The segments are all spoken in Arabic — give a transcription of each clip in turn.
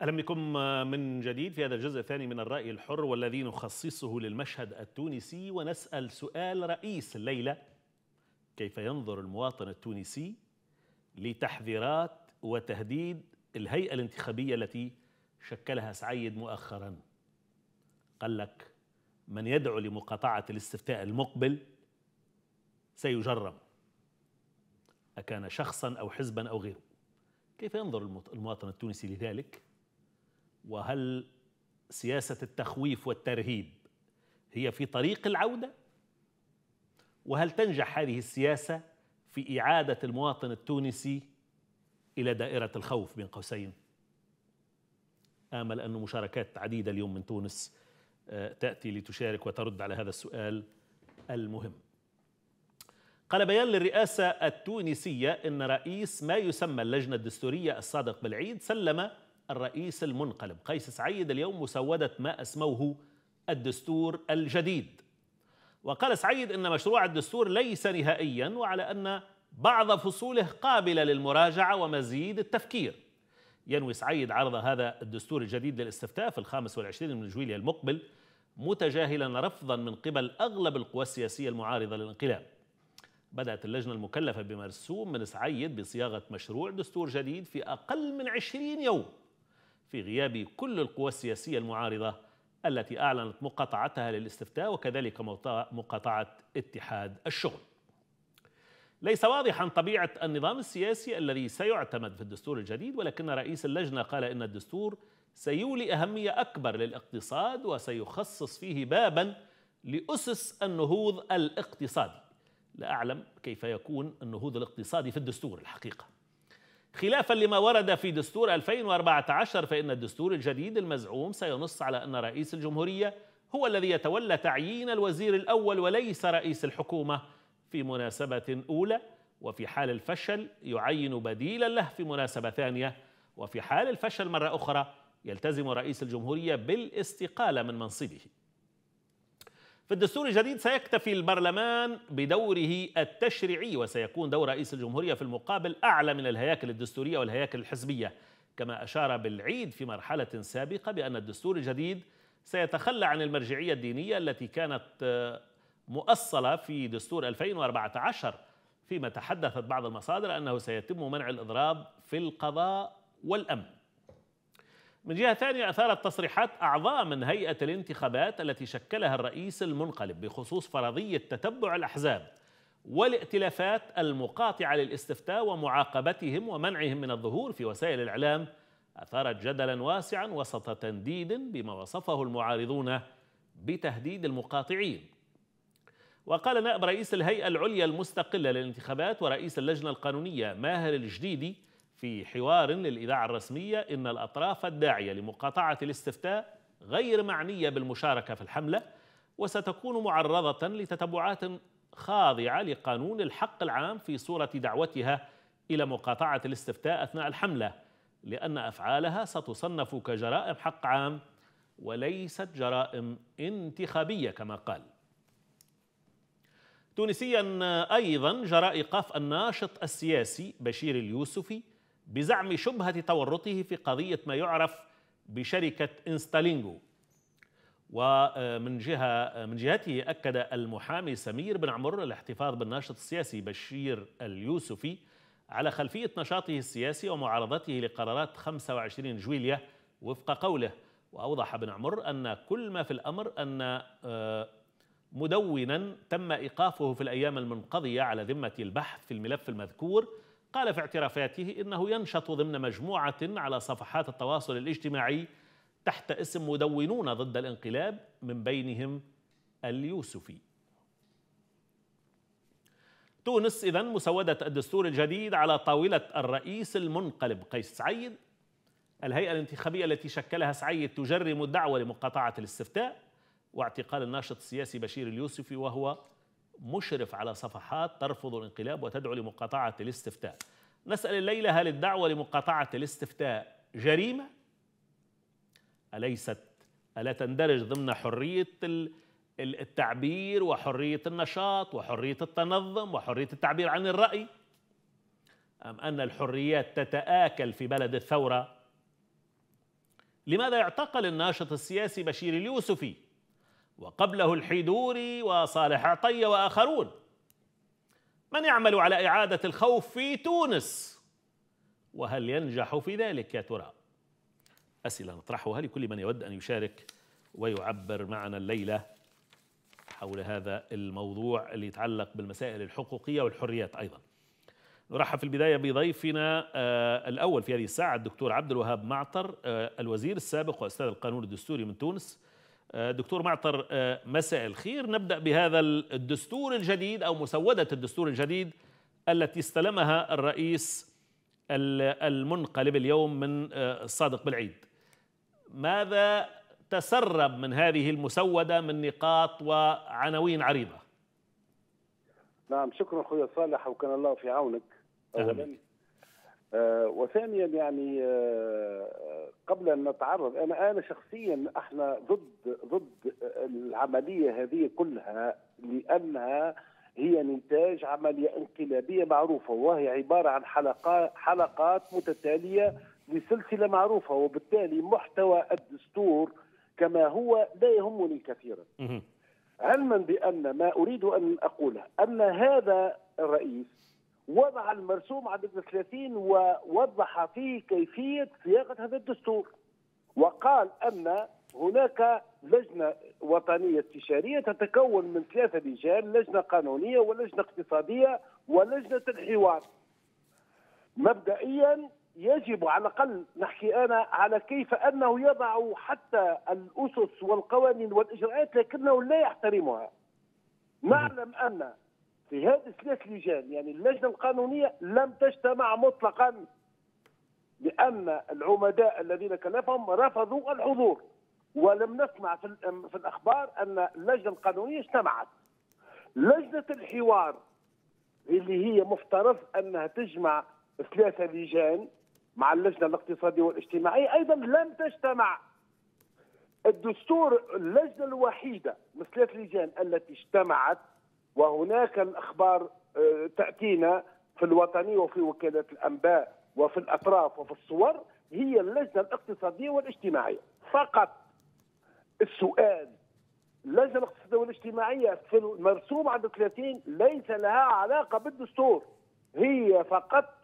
أهلا بكم من جديد في هذا الجزء الثاني من الرأي الحر والذي نخصصه للمشهد التونسي ونسأل سؤال رئيس الليلة كيف ينظر المواطن التونسي لتحذيرات وتهديد الهيئة الانتخابية التي شكلها سعيد مؤخرا؟ قال لك من يدعو لمقاطعة الاستفتاء المقبل سيجرم أكان شخصا أو حزبا أو غيره. كيف ينظر المواطن التونسي لذلك؟ وهل سياسة التخويف والترهيب هي في طريق العودة؟ وهل تنجح هذه السياسة في إعادة المواطن التونسي إلى دائرة الخوف بين قوسين؟ آمل أن مشاركات عديدة اليوم من تونس تأتي لتشارك وترد على هذا السؤال المهم. قال بيان للرئاسة التونسية إن رئيس ما يسمى اللجنة الدستورية الصادق بالعيد سلم الرئيس المنقلب قيس سعيد اليوم مسودة ما أسموه الدستور الجديد. وقال سعيد إن مشروع الدستور ليس نهائيا وعلى أن بعض فصوله قابله للمراجعة ومزيد التفكير. ينوي سعيد عرض هذا الدستور الجديد للاستفتاء في الخامس والعشرين من جويليا المقبل متجاهلا رفضا من قبل أغلب القوى السياسية المعارضة للانقلاب. بدأت اللجنة المكلفة بمرسوم من سعيد بصياغة مشروع دستور جديد في أقل من عشرين يوم. في غياب كل القوى السياسية المعارضة التي أعلنت مقاطعتها للاستفتاء وكذلك مقاطعة اتحاد الشغل. ليس واضحا طبيعة النظام السياسي الذي سيعتمد في الدستور الجديد ولكن رئيس اللجنة قال إن الدستور سيولي أهمية أكبر للاقتصاد وسيخصص فيه بابا لأسس النهوض الاقتصادي. لا أعلم كيف يكون النهوض الاقتصادي في الدستور الحقيقة. خلافا لما ورد في دستور 2014 فإن الدستور الجديد المزعوم سينص على أن رئيس الجمهورية هو الذي يتولى تعيين الوزير الأول وليس رئيس الحكومة. في مناسبة أولى وفي حال الفشل يعين بديلا له في مناسبة ثانية وفي حال الفشل مرة أخرى يلتزم رئيس الجمهورية بالاستقالة من منصبه. في الدستور الجديد سيكتفي البرلمان بدوره التشريعي وسيكون دور رئيس الجمهورية في المقابل أعلى من الهياكل الدستورية والهياكل الحزبية. كما أشار بالعيد في مرحلة سابقة بأن الدستور الجديد سيتخلى عن المرجعية الدينية التي كانت مؤصلة في دستور 2014 فيما تحدثت بعض المصادر أنه سيتم منع الإضراب في القضاء والأمن. من جهة ثانية أثارت تصريحات أعضاء من هيئة الانتخابات التي شكلها الرئيس المنقلب بخصوص فرضية تتبع الأحزاب والائتلافات المقاطعة للاستفتاء ومعاقبتهم ومنعهم من الظهور في وسائل الإعلام أثارت جدلا واسعا وسط تنديد بما وصفه المعارضون بتهديد المقاطعين. وقال نائب رئيس الهيئة العليا المستقلة للانتخابات ورئيس اللجنة القانونية ماهر الجديدي في حوار للإذاعة الرسمية إن الأطراف الداعية لمقاطعة الاستفتاء غير معنية بالمشاركة في الحملة وستكون معرضة لتتبعات خاضعة لقانون الحق العام في صورة دعوتها إلى مقاطعة الاستفتاء أثناء الحملة لأن أفعالها ستصنف كجرائم حق عام وليست جرائم انتخابية كما قال. تونسيا أيضا جرى إيقاف الناشط السياسي بشير اليوسفي بزعم شبهة تورطه في قضية ما يعرف بشركة إنستالينجو. ومن جهة من جهته أكد المحامي سمير بن عمر الاحتفاظ بالناشط السياسي بشير اليوسفي على خلفية نشاطه السياسي ومعارضته لقرارات 25 جويلية وفق قوله. وأوضح بن عمر أن كل ما في الأمر أن مدونا تم إيقافه في الأيام المنقضية على ذمة البحث في الملف المذكور قال في اعترافاته إنه ينشط ضمن مجموعة على صفحات التواصل الاجتماعي تحت اسم مدونون ضد الانقلاب من بينهم اليوسفي. تونس اذا مسودة الدستور الجديد على طاولة الرئيس المنقلب قيس سعيد. الهيئة الانتخابية التي شكلها سعيد تجرم الدعوة لمقاطعة الاستفتاء واعتقال الناشط السياسي بشير اليوسفي وهو مشرف على صفحات ترفض الانقلاب وتدعو لمقاطعة الاستفتاء نسأل الليلة هل الدعوة لمقاطعة الاستفتاء جريمة؟ أليست ألا تندرج ضمن حرية التعبير وحرية النشاط وحرية التنظم وحرية التعبير عن الرأي؟ أم أن الحريات تتآكل في بلد الثورة؟ لماذا يعتقل الناشط السياسي بشير اليوسفي وقبله الحيدوري وصالح عطية وآخرون. من يعمل على إعادة الخوف في تونس؟ وهل ينجح في ذلك يا ترى؟ أسئلة نطرحها. لكل من يود أن يشارك ويعبر معنا الليلة حول هذا الموضوع اللي يتعلق بالمسائل الحقوقية والحريات أيضا؟ نرحب في البداية بضيفنا آه الأول في هذه الساعة الدكتور عبد الوهاب معطر آه الوزير السابق وأستاذ القانون الدستوري من تونس. دكتور معطر آه مساء الخير. نبدأ بهذا الدستور الجديد أو مسودة الدستور الجديد التي استلمها الرئيس المنقلب اليوم من آه الصادق بالعيد. ماذا تسرب من هذه المسودة من نقاط وعناوين عريضة؟ نعم شكرا أخوي صالح وكان الله في عونك. آه وثانيا يعني آه قبل أن نتعرض أنا أنا شخصيا أحنا ضد ضد العملية هذه كلها لأنها هي نتاج عملية انقلابية معروفة وهي عبارة عن حلقات حلقات متتالية لسلسلة معروفة وبالتالي محتوى الدستور كما هو لا يهمني كثيرا. علما بأن ما أريد أن أقوله أن هذا الرئيس وضع المرسوم عدد 30 ووضح فيه كيفية صياغة هذا الدستور. وقال أن هناك لجنة وطنية استشاريه تتكون من ثلاثة لجان لجنة قانونية ولجنة اقتصادية ولجنة الحوار. مبدئيا يجب على الأقل نحكي أنا على كيف أنه يضع حتى الأسس والقوانين والإجراءات لكنه لا يحترمها. نعلم في هذه الثلاث لجان يعني اللجنة القانونية لم تجتمع مطلقا لأن العمداء الذين كلفهم رفضوا الحضور ولم نسمع في, في الأخبار أن اللجنة القانونية اجتمعت. لجنة الحوار اللي هي مفترض أنها تجمع ثلاثة لجان مع اللجنة الاقتصادية والاجتماعية أيضا لم تجتمع الدستور اللجنة الوحيدة من ثلاث لجان التي اجتمعت وهناك الأخبار تأتينا في الوطنية وفي وكالة الأنباء وفي الأطراف وفي الصور هي اللجنة الاقتصادية والاجتماعية فقط السؤال اللجنة الاقتصادية والاجتماعية في المرسوم عدد 30 ليس لها علاقة بالدستور هي فقط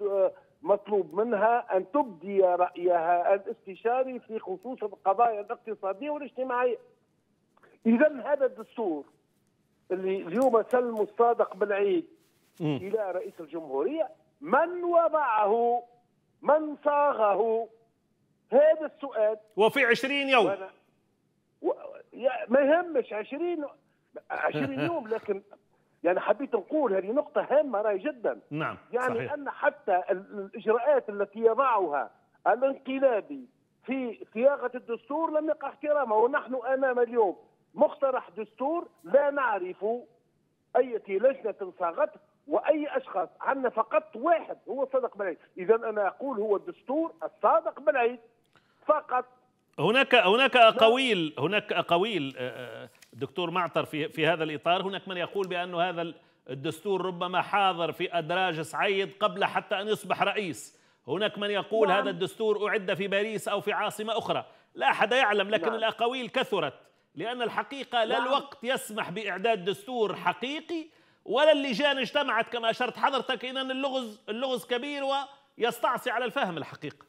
مطلوب منها أن تبدي رأيها الاستشاري في خصوص القضايا الاقتصادية والاجتماعية. اذا هذا الدستور اللي اليوم سلمه الصادق بالعيد م. إلى رئيس الجمهورية من وضعه؟ من صاغه؟ هذا السؤال وفي 20 يوم و... ما يهمش 20 20 يوم لكن يعني حبيت نقول هذه نقطة هامة راي جدا نعم يعني صحيح. أن حتى الإجراءات التي يضعها الانقلابي في صياغة الدستور لم يقع احترامها ونحن أمام اليوم مقترح دستور لا نعرف أي لجنة صاغته وأي أشخاص عندنا فقط واحد هو صادق بالعيد إذا أنا أقول هو الدستور الصادق بالعيد فقط. هناك هناك أقاويل هناك أقاويل دكتور معطر في في هذا الإطار. هناك من يقول بأن هذا الدستور ربما حاضر في أدراج سعيد قبل حتى أن يصبح رئيس. هناك من يقول نعم. هذا الدستور أعد في باريس أو في عاصمة أخرى. لا أحد يعلم لكن نعم. الأقاويل كثرت. لأن الحقيقة لا نعم. الوقت يسمح بإعداد دستور حقيقي ولا اللجان اجتمعت كما أشرت حضرتك اذا اللغز اللغز كبير ويستعصي على الفهم الحقيقة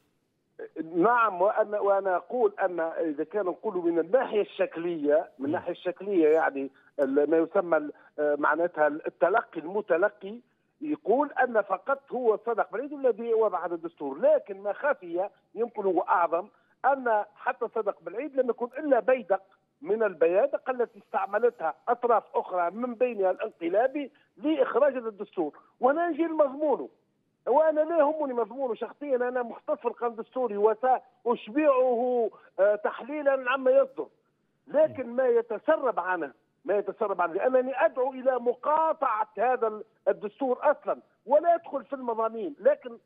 نعم وأنا وأنا أقول أن إذا كان نقول من الناحية الشكلية من الناحية الشكلية يعني ما يسمى معناتها التلقي المتلقي يقول أن فقط هو صدق بريد الذي وضع هذا الدستور لكن ما خفي يمكن هو أعظم أن حتى صدق بالعيد لم يكن إلا بيدق. من البيادق التي استعملتها أطراف أخرى من بينها الانقلابي لإخراج هذا الدستور ونجي المضمون وأنا لا يهمني مضمونه شخصيا. أنا مختص في القانون الدستوري وساشبعه تحليلا عما يصدر. لكن ما يتسرب عنه ما يتسرب عنه لأنني أدعو إلى مقاطعة هذا الدستور أصلا. ولا ادخل في المضامين. لكن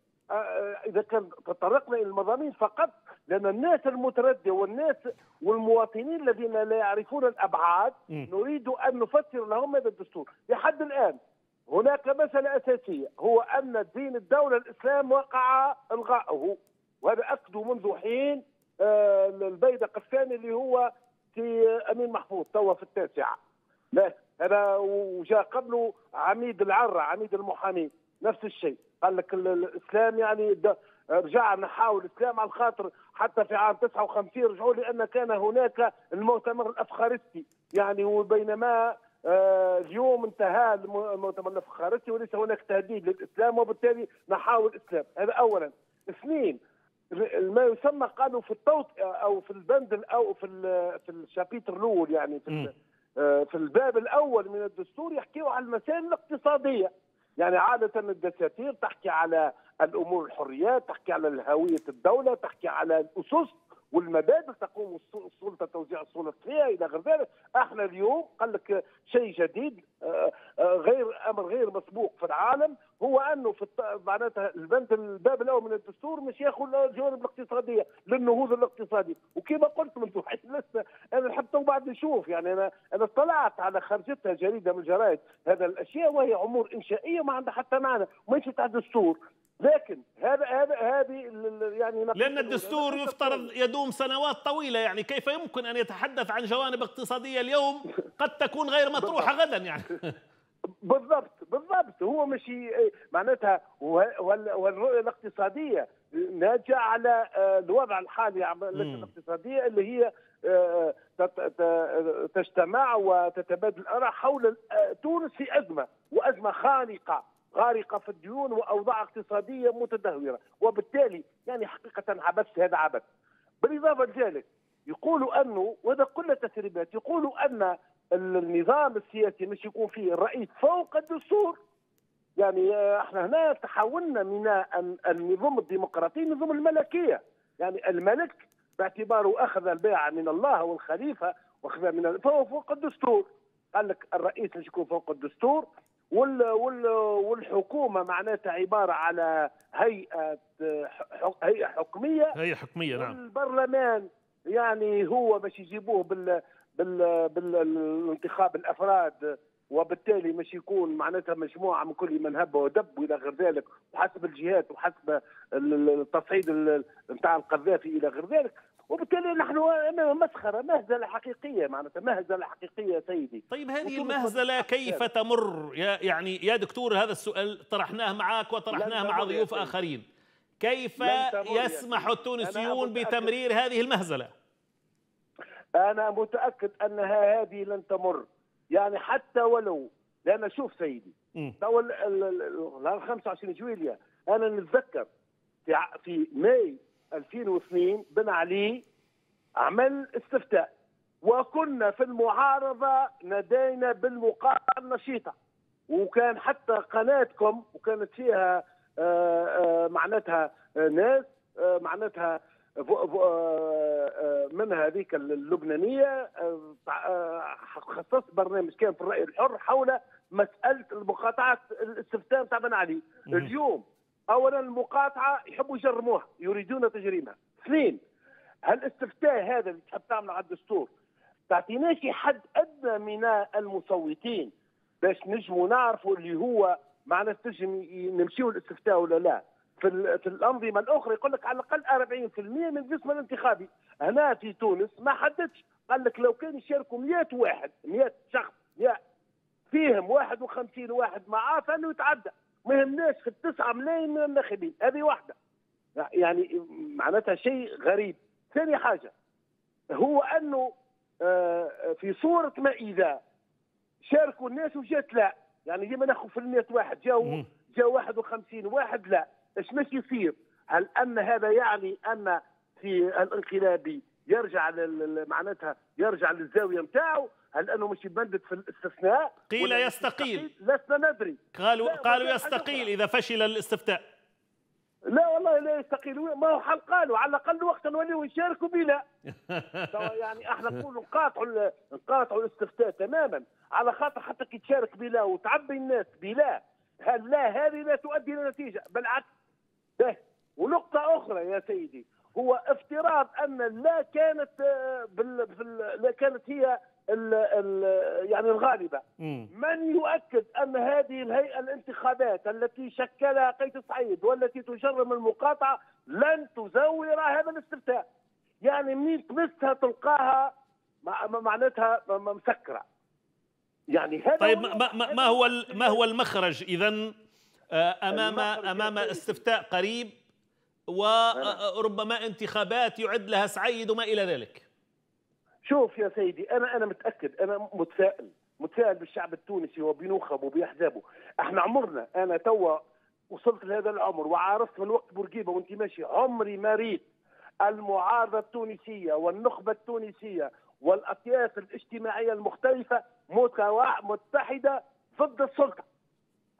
إذا كان تطرقنا إلى المضامين فقط لأن الناس المترديه والناس والمواطنين الذين لا يعرفون الأبعاد نريد أن نفسر لهم هذا الدستور. لحد الآن هناك مسألة أساسية هو أن دين الدولة الإسلام وقع إلغاؤه. وهذا أكد منذ حين آه، البيدق الثاني اللي هو في أمين محفوظ توا في التاسعه لا هذا وجاء قبله عميد العرة عميد المحامي نفس الشيء. قال لك الإسلام يعني رجع نحاول الاسلام على الخاطر حتى في عام 59 رجعوا لأن كان هناك المؤتمر الأفخارستي. يعني وبينما آه اليوم انتهى المؤتمر الأفخارستي وليس هناك تهديد للإسلام وبالتالي نحاول الإسلام. هذا اولا. اثنين ما يسمى قالوا في التوط أو في البند أو في في الشابيتر الأول يعني في آه، في الباب الأول من الدستور يحكيوا على المسائل الاقتصادية. يعني عادة الدساتير تحكي على الأمور الحريات تحكي على هوية الدولة تحكي على الأسس والمبادئ تقوم السلطة توزيع السلطة فيها إلى غير ذلك. إحنا اليوم قال لك شيء جديد آه، آه، غير أمر غير مسبوق في العالم هو أنه في معناتها البند الباب الأول من الدستور مش ياخذ الجوانب الاقتصادية للنهوض الاقتصادي. وكما قلت من لسه أنا نحب بعد نشوف يعني أنا أنا اطلعت على خرجتها جريدة من الجرائد هذا الأشياء وهي أمور إنشائية ما عندها حتى معنى ماشي تاع دستور. لكن هذا هذا هذه يعني لأن الدستور يفترض يدوم سنوات طويلة يعني كيف يمكن أن يتحدث عن جوانب اقتصادية اليوم قد تكون غير مطروحة غدا يعني؟ بالضبط بالضبط. هو مش معناتها والرؤية الاقتصادية ناتجة على آه، الوضع الحالي الاقتصادية اللي هي آه، تجتمع وتتبادل الأراء حول آه، تونس في أزمة وأزمة خانقة. غارقة في الديون وأوضاع اقتصادية متدهورة. وبالتالي يعني حقيقة عبث هذا عبث. بالإضافة لذلك يقولوا انه وهذا كل تسريبات يقولوا أن النظام السياسي مش يكون فيه الرئيس فوق الدستور يعني إحنا هنا تحولنا من النظام الديمقراطي نظام الملكية. يعني الملك باعتباره أخذ البيعه من الله والخليفة وأخذ من فهو فوق الدستور. قال لك الرئيس مش يكون فوق الدستور وال وال والحكومة معناتها عبارة على هيئة هيئة حكمية. هيئة حكمية نعم. البرلمان يعني هو باش يجيبوه بال بال بالانتخاب الأفراد وبالتالي مش يكون معناتها مجموعة من كل من هب ودب وإلى غير ذلك وحسب الجهات وحسب التصعيد نتاع القذافي إلى غير ذلك. وبالتالي نحن امام مسخرة مهزلة حقيقية معناتها مهزلة حقيقية سيدي. طيب هذه المهزلة كيف تمر؟ يا يعني يا دكتور هذا السؤال طرحناه معك وطرحناه مع ضيوف آخرين. كيف يسمح التونسيون بتمرير هذه المهزلة؟ أنا متأكد أنها هذه لن تمر. يعني حتى ولو لأن شوف سيدي تو ال 25 جويليا أنا نتذكر في في ماي 2002 بن علي عمل استفتاء. وكنا في المعارضة نادينا بالمقاطعة النشيطة. وكان حتى قناتكم وكانت فيها آه، آه، معناتها ناس آه، معناتها من هذيك اللبنانية خصصت برنامج كان في الرأي الحر حول مسألة المقاطعة الاستفتاء تاع بن علي. اليوم اولا المقاطعة يحبوا يجرموها يريدون تجريمها. اثنين هالاستفتاء هذا اللي تحب تعمله على الدستور تعطيناش حد أدنى من المصوتين باش نجموا نعرفوا اللي هو معنى تنجم نمشيو الاستفتاء ولا لا؟ في, في الأنظمة الأخرى يقول لك على الأقل 40% من الجسم الانتخابي. هنا في تونس ما حددش. قال لك لو كان يشاركوا 100 واحد 100 شخص 100 فيهم 51 واحد معاه فانه يتعدى. ما يهمناش في التسعة ملايين من الناخبين. هذه واحدة. يعني معناتها شيء غريب. ثاني حاجة هو أنه آه، في صورة ما إذا شاركوا الناس وجات لا. يعني ديما ناخذ في المئة واحد جاوا جاء 51 واحد لا. إيش مش يصير؟ هل أن هذا يعني أن في الانقلابي يرجع معناتها يرجع للزاوية نتاعو هل أنه مش يبندد في الاستثناء؟ قيل يستقيل. لسنا ندري. قالوا قالوا يستقيل إذا فشل الاستفتاء. لا والله لا يستقيل. ما هو حل قالوا على الأقل وقت نوليو يشاركوا بلا يعني إحنا نقول نقاطعوا نقاطعوا الاستفتاء تماما. على خاطر حتى كي تشارك بلا وتعبي الناس بلا هل لا هذه لا تؤدي إلى نتيجة. بالعكس. ونقطة أخرى يا سيدي. هو افتراض أن لا كانت آه، بال... بال... لا كانت هي ال ال يعني الغالبة. م. من يؤكد أن هذه الهيئة الانتخابات التي شكلها قيس سعيد والتي تجرم المقاطعة لن تزور هذا الاستفتاء. يعني منين تمسها تلقاها معناتها مسكرة. يعني هذا طيب ما, ما, ما هو ما هو المخرج اذا آه، امام أمام استفتاء قريب وربما انتخابات يعد لها سعيد وما إلى ذلك. شوف يا سيدي أنا أنا متأكد أنا متفائل متفائل بالشعب التونسي وبنخبه وباحزابه إحنا عمرنا أنا توا وصلت لهذا العمر وعارفت من وقت بورقيبة وأنت ماشي عمري ما ريت المعارضة التونسية والنخبة التونسية والأطياف الاجتماعية المختلفة متحدة ضد السلطة.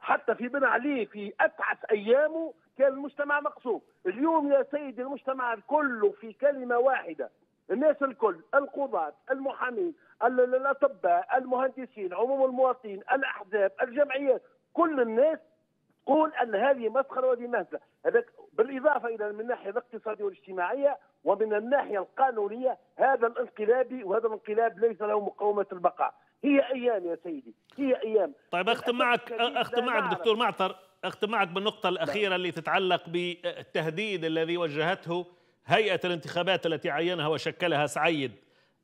حتى في بن علي في أتعس أيامه كان المجتمع مقسوم اليوم يا سيدي المجتمع كله في كلمة واحدة. الناس الكل القضاة المحامين الأطباء المهندسين عموم المواطنين الأحزاب الجمعيات كل الناس تقول أن هذه مسخرة وهذه مهزله هذاك بالإضافة إلى من الناحية الاقتصادية والاجتماعية ومن الناحية القانونية هذا الانقلابي وهذا الانقلاب ليس له مقاومة البقاء. هي أيام يا سيدي هي أيام. طيب أختم معك أختم معك دكتور معطر. اختم معك بالنقطه الأخيرة اللي تتعلق بالتهديد الذي وجهته هيئة الانتخابات التي عينها وشكلها سعيد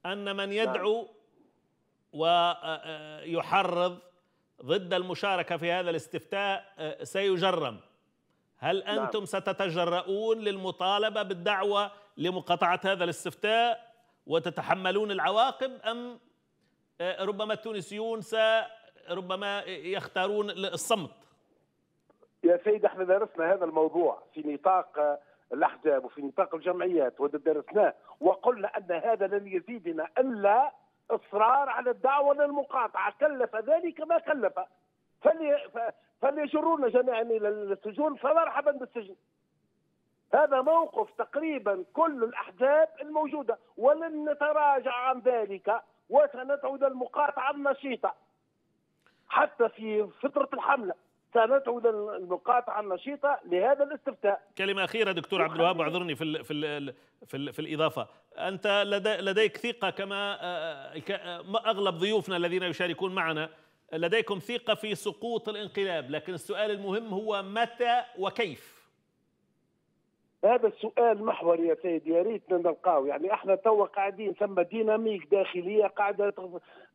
أن من يدعو ويحرض ضد المشاركة في هذا الاستفتاء سيجرم. هل نعم. أنتم ستتجرؤون للمطالبة بالدعوة لمقاطعة هذا الاستفتاء وتتحملون العواقب آه، ربما التونسيون ربما يختارون الصمت؟ يا سيد إحنا درسنا هذا الموضوع في نطاق الأحزاب وفي نطاق الجمعيات ودرسناه وقلنا أن هذا لن يزيدنا إلا إصرار على الدعوة للمقاطعة. كلف ذلك ما كلف. فلي فليجرونا جميعا إلى السجون فمرحبا بالسجن. هذا موقف تقريبا كل الأحزاب الموجودة. ولن نتراجع عن ذلك وسندعو إلى المقاطعة النشيطة. حتى في فترة الحملة. سندعو إلى المقاطعة النشيطة لهذا الاستفتاء. كلمة أخيرة دكتور عبد الوهاب واعذرني في في في, في الإضافة. أنت لديك ثقة كما آه، آه، أغلب ضيوفنا الذين يشاركون معنا لديكم ثقة في سقوط الانقلاب لكن السؤال المهم هو متى وكيف؟ هذا السؤال محوري يا سيدي يا ريت نلقاه يعني إحنا توا قاعدين ثم ديناميك داخلية قاعدة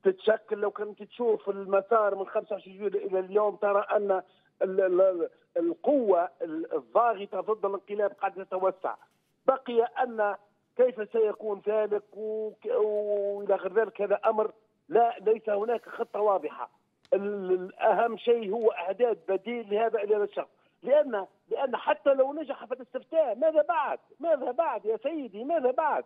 تتشكل. لو كنت تشوف المسار من 25 يوليو إلى اليوم ترى أن القوة الضاغطة ضد الانقلاب قاعدة تتوسع بقي أن كيف سيكون ذلك؟ وإلى غير ذلك هذا أمر لا ليس هناك خطة واضحة. الاهم شيء هو أعداد بديل لهذا إلى الشخص. لأن لأن حتى لو نجح في الاستفتاء ماذا بعد؟ ماذا بعد يا سيدي؟ ماذا بعد؟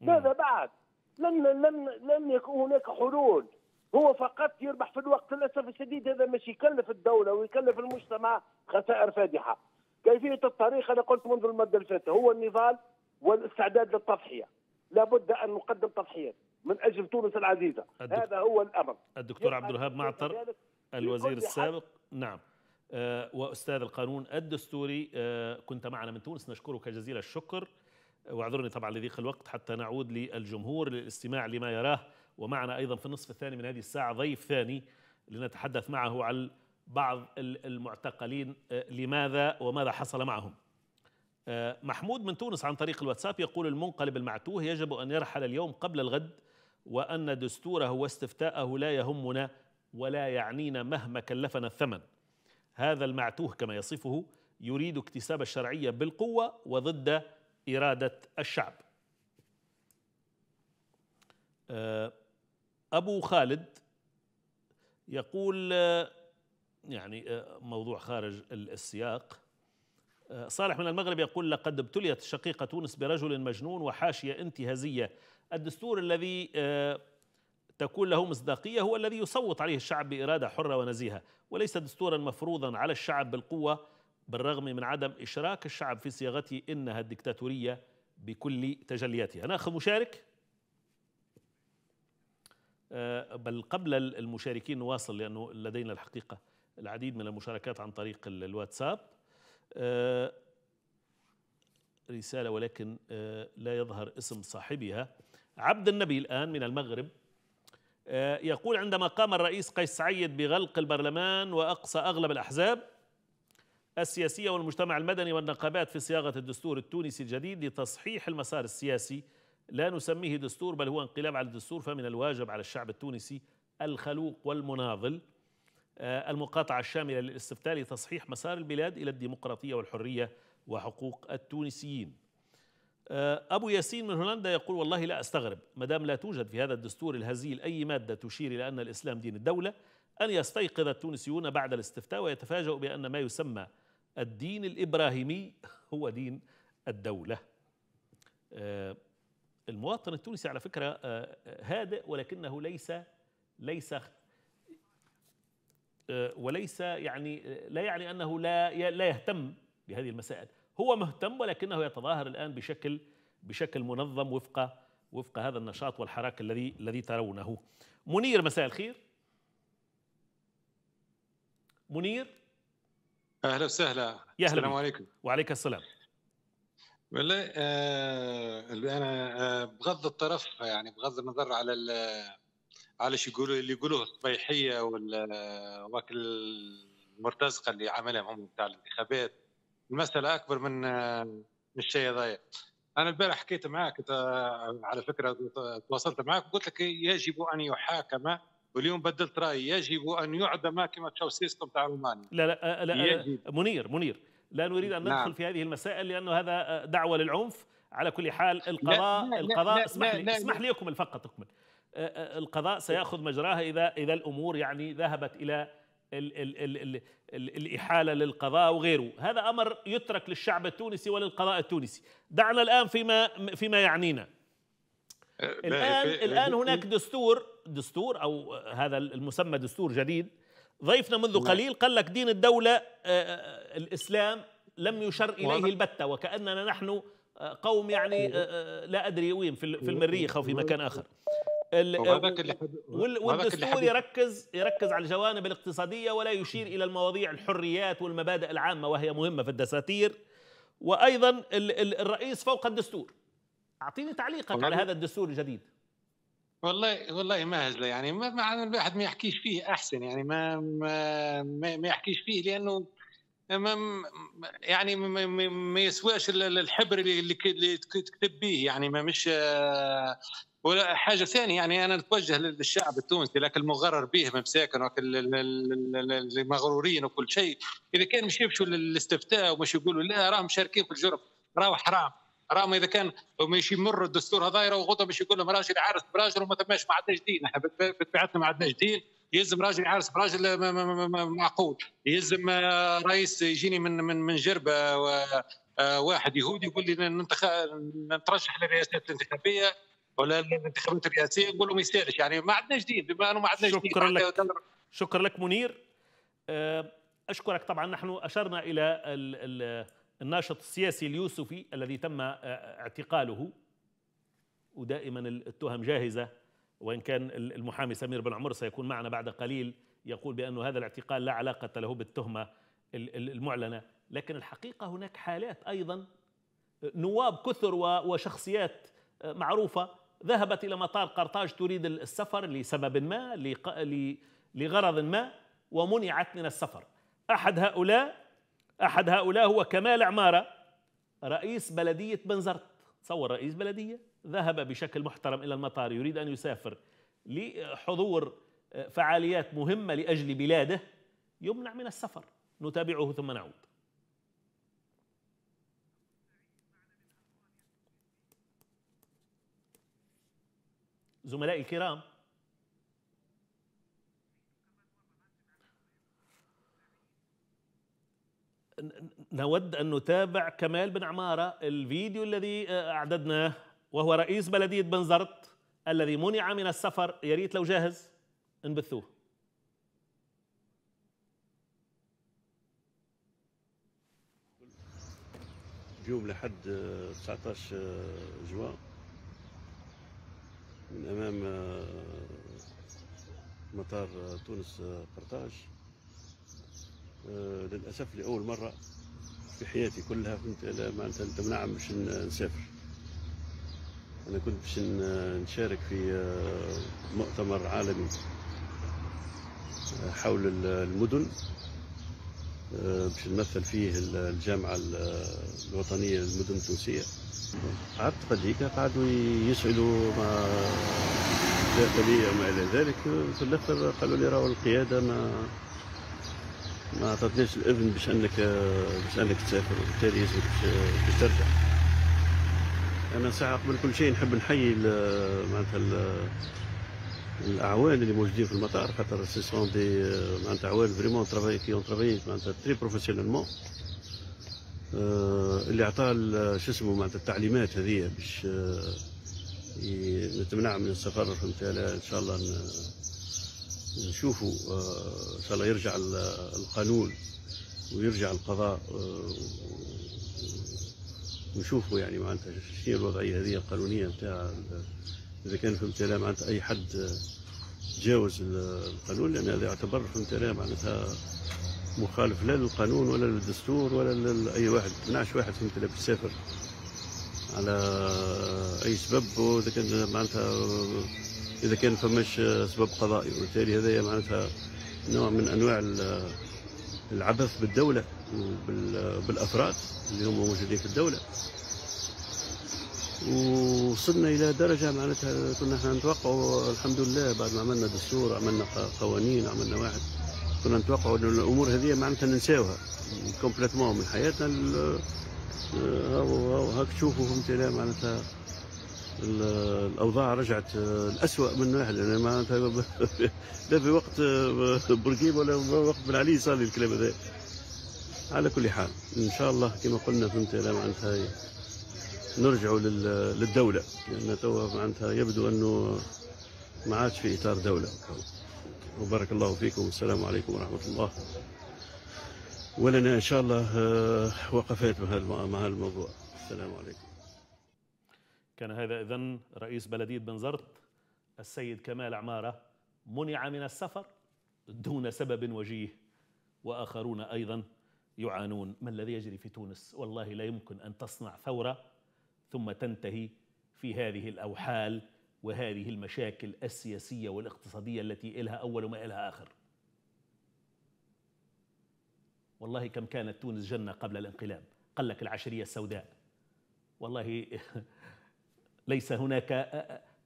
ماذا بعد؟ لن لن لن يكون هناك حلول هو فقط يربح في الوقت للأسف الشديد هذا مش يكلف الدولة ويكلف المجتمع خسائر فادحة. كيفية الطريق أنا قلت منذ المدة الفاتة هو النضال والاستعداد للتضحية. لابد أن نقدم تضحيات من أجل تونس العزيزة، هذا هو الأمر. الدكتور عبد الوهاب معطر الوزير السابق نعم وأستاذ القانون الدستوري آه، كنت معنا من تونس. نشكرك جزيل الشكر. واعذرني طبعا لضيق الوقت حتى نعود للجمهور للاستماع لما يراه. ومعنا أيضا في النصف الثاني من هذه الساعة ضيف ثاني لنتحدث معه عن بعض المعتقلين آه، لماذا وماذا حصل معهم. محمود من تونس عن طريق الواتساب يقول المنقلب المعتوه يجب أن يرحل اليوم قبل الغد وأن دستوره واستفتاءه لا يهمنا ولا يعنينا مهما كلفنا الثمن. هذا المعتوه كما يصفه يريد اكتساب الشرعية بالقوة وضد إرادة الشعب. آه، أبو خالد يقول آه، يعني آه، موضوع خارج السياق صالح من المغرب يقول لقد ابتليت شقيقة تونس برجل مجنون وحاشية انتهازية الدستور الذي تكون له مصداقية هو الذي يصوت عليه الشعب بإرادة حرة ونزيهة وليس دستورا مفروضا على الشعب بالقوة بالرغم من عدم إشراك الشعب في صياغته إنها الدكتاتورية بكل تجلياتها. ناخذ مشارك؟ آه، بل قبل المشاركين نواصل لأنه لدينا الحقيقة العديد من المشاركات عن طريق الواتساب. آه، رسالة ولكن آه، لا يظهر اسم صاحبها. عبد النبي الآن من المغرب. يقول عندما قام الرئيس قيس سعيد بغلق البرلمان وأقصى أغلب الأحزاب السياسية والمجتمع المدني والنقابات في صياغة الدستور التونسي الجديد لتصحيح المسار السياسي لا نسميه دستور بل هو انقلاب على الدستور فمن الواجب على الشعب التونسي الخلوق والمناضل. آه، المقاطعة الشاملة للاستفتاء لتصحيح مسار البلاد إلى الديمقراطية والحرية وحقوق التونسيين. آه، أبو ياسين من هولندا يقول والله لا أستغرب. ما دام لا توجد في هذا الدستور الهزيل أي مادة تشير إلى أن الإسلام دين الدولة أن يستيقظ التونسيون بعد الاستفتاء ويتفاجؤوا بأن ما يسمى الدين الإبراهيمي هو دين الدولة. آه، المواطن التونسي على فكرة هادئ ولكنه ليس ليس آه، وليس يعني آه، لا يعني أنه لا لا يهتم بهذه المسائل. هو مهتم ولكنه يتظاهر الآن بشكل بشكل منظم وفق وفق هذا النشاط والحراك الذي الذي ترونه. منير مساء الخير. منير؟ أهلا وسهلا. يا السلام عليكم. وعليك السلام. والله آه أنا آه بغض الطرف يعني بغض النظر على على شو يقولوا اللي يقولوه الصبيحية ولا وكل المرتزقة اللي عملها هم بتاع الانتخابات. المسألة أكبر من الشيء هذايا. أنا البارح حكيت معك على فكرة تواصلت معك وقلت لك يجب أن يحاكم واليوم بدلت رأيي يجب أن يعدم كما تشاوسيسكو بتاع رومانيا لا لا, لا يجب. منير منير. لا نريد أن ندخل نعم. في هذه المسائل لأنه هذا دعوة للعنف. على كل حال القضاء لا لا القضاء لا اسمح لي اسمح لي أكمل فقط أكمل. القضاء سيأخذ مجراها إذا إذا الأمور يعني ذهبت إلى ال ال ال ال ال الإحالة للقضاء وغيره. هذا أمر يترك للشعب التونسي وللقضاء التونسي. دعنا الآن فيما فيما يعنينا. الآن الآن هناك دستور دستور أو هذا المسمى دستور جديد. ضيفنا منذ نعم. قليل قال لك دين الدولة الإسلام لم يشر إليه البتة وكأننا نحن قوم يعني لا أدري وين في المريخ أو في مكان آخر. والدستور يركز يركز على الجوانب الاقتصادية ولا يشير إلى المواضيع الحريات والمبادئ العامة وهي مهمة في الدساتير. وأيضا الرئيس فوق الدستور. أعطيني تعليقك على هذا الدستور الجديد. والله والله ما هزلة يعني ما مع الواحد ما يحكيش فيه أحسن يعني ما ما ما يحكيش فيه لأنه ما يعني ما, ما يسوأش الحبر اللي تكتب به يعني ما مش ولا حاجة ثانية يعني أنا نتوجه للشعب التونسي لكن المغرر به مساكن المغرورين وكل شيء. إذا كان مش يمشوا للاستفتاء ومش يقولوا لا راهم مشاركين في الجرم راهو حرام. راهم إذا كان مش يمر الدستور هذا غدا مش يقول لهم راجل عارس براجل وما تماش ما عندناش دين. إحنا بطبيعتنا ما عندناش دين. يلزم راجل يعرس براجل معقول. يلزم رئيس يجيني من من من جربة واحد يهودي يقول لي نترشح للرئاسات الانتخابية. ولا الانتخابات الرئاسية؟ نقول له ما يستاهلش يعني ما عندناش دين بما إنه ما عندناش دين شكرا لك. شكرا لك منير. آه، أشكرك. طبعا نحن أشرنا إلى الناشط السياسي اليوسفي الذي تم آه، اعتقاله. ودائما التهم جاهزة. وإن كان المحامي سمير بن عمر سيكون معنا بعد قليل يقول بأن هذا الاعتقال لا علاقة له بالتهمة المعلنة. لكن الحقيقة هناك حالات أيضا نواب كثر وشخصيات معروفة. ذهبت إلى مطار قرطاج تريد السفر لسبب ما لغرض ما ومنعت من السفر. أحد هؤلاء أحد هؤلاء هو كمال عمارة رئيس بلدية بنزرت. تصور رئيس بلدية. ذهب بشكل محترم إلى المطار يريد أن يسافر لحضور فعاليات مهمة لأجل بلاده. يمنع من السفر. نتابعه ثم نعود. زملائي الكرام. نود أن نتابع كمال بن عمارة الفيديو الذي أعددناه وهو رئيس بلدية بنزرت الذي منع من السفر. يا ريت لو جاهز انبثوه. اليوم لحد 19 جوان. من أمام آه، مطار تونس آه، قرطاج. آه، للأسف لأول مرة في حياتي كلها كنت معناتها تمنع باش نسافر. أنا كنت باش نشارك في مؤتمر عالمي حول المدن باش نمثل فيه الجامعة الوطنية للمدن التونسية. قعدت قديك قعدوا يسالوا مع داخليه وما إلى ذلك. في الآخر قالوا لي راهو القيادة ما ما اعطتنيش الإذن باش انك باش أنك تسافر وبالتالي يجب باش ترجع. أنا ساعة قبل كل شيء نحب نحيي معناتها الأعوان اللي موجودين في المطار خاطر ce sont des معناتها أعوان vraiment travaillent qui ont travaillé معناتها très professionnellement اللي عطاه شو اسمه معناتها التعليمات هذه باش نتمنع من السفر فهمت إن شاء الله نشوفوا إن شاء الله يرجع القانون ويرجع القضاء ونشوفوا يعني معناتها شنو الوضعية هذه القانونية نتاع إذا كان فهمت معناتها أي حد تجاوز القانون لأن هذا يعتبر فهمت معناتها مخالف لا للقانون ولا للدستور ولا لاي واحد. منعش واحد فهمت لا بيسافر على أي سبب وإذا كان معناتها إذا كان فماش سبب قضائي. وبالتالي هذا معناتها نوع من أنواع العبث بالدولة وبالافراد اللي هم موجودين في الدولة. وصلنا إلى درجة معناتها كنا إحنا نتوقعوا الحمد لله بعد ما عملنا دستور عملنا قوانين عملنا واحد. كنا نتوقعوا إن الأمور هذه معناتها ننساوها. كومبليتمون من حياتنا هاك تشوفوا فهمت معناتها الأوضاع رجعت الاسوء من واحد. لأن معناتها لا في وقت بورقيبه ولا وقت بن علي صار لي الكلام هذا. على كل حال إن شاء الله كما قلنا فهمت معناتها نرجع للدولة. لأن توا معناتها يبدو أنه ما عادش في إطار دولة. وبارك الله فيكم والسلام عليكم ورحمة الله. ولنا إن شاء الله وقفات مع الموضوع. السلام عليكم. كان هذا إذن رئيس بلدية بنزرت السيد كمال عمارة منع من السفر دون سبب وجيه وآخرون أيضا يعانون. ما الذي يجري في تونس؟ والله لا يمكن أن تصنع ثورة ثم تنتهي في هذه الأوحال. وهذه المشاكل السياسية والاقتصادية التي إلها أول وما إلها آخر. والله كم كانت تونس جنة قبل الانقلاب، قال لك العشرية السوداء. والله ليس هناك